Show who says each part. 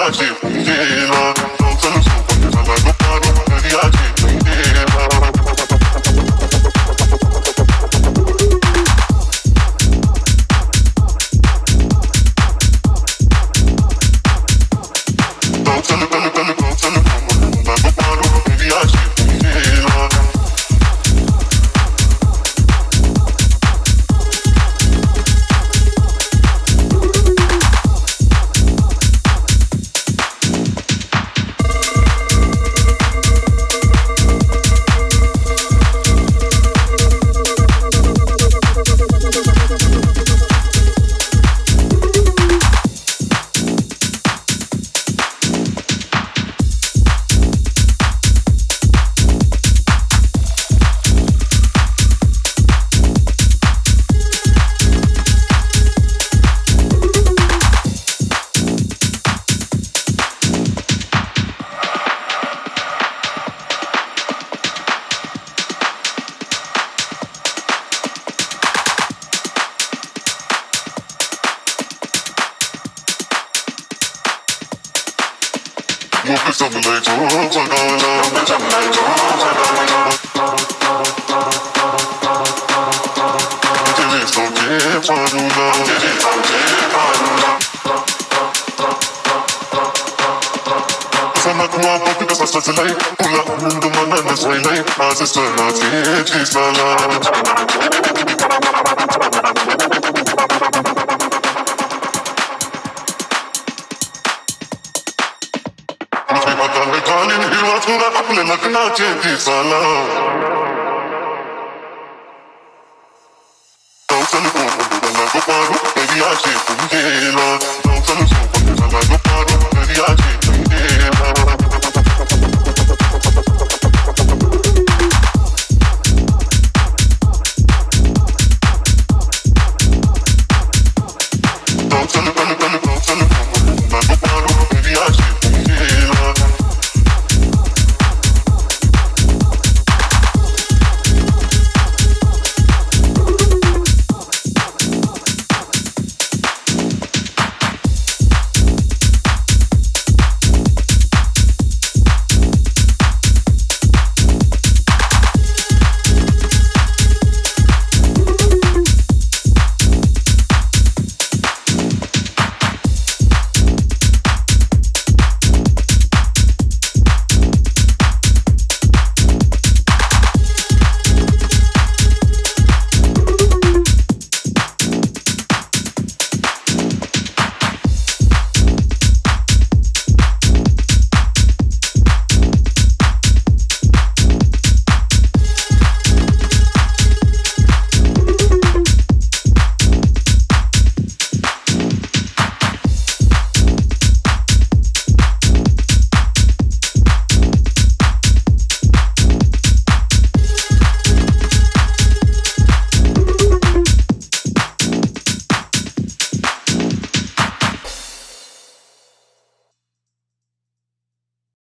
Speaker 1: i got you feeling. Sometimes. Sana kuma baki da sassatilai Kula min dumanan da tsailai Masu sana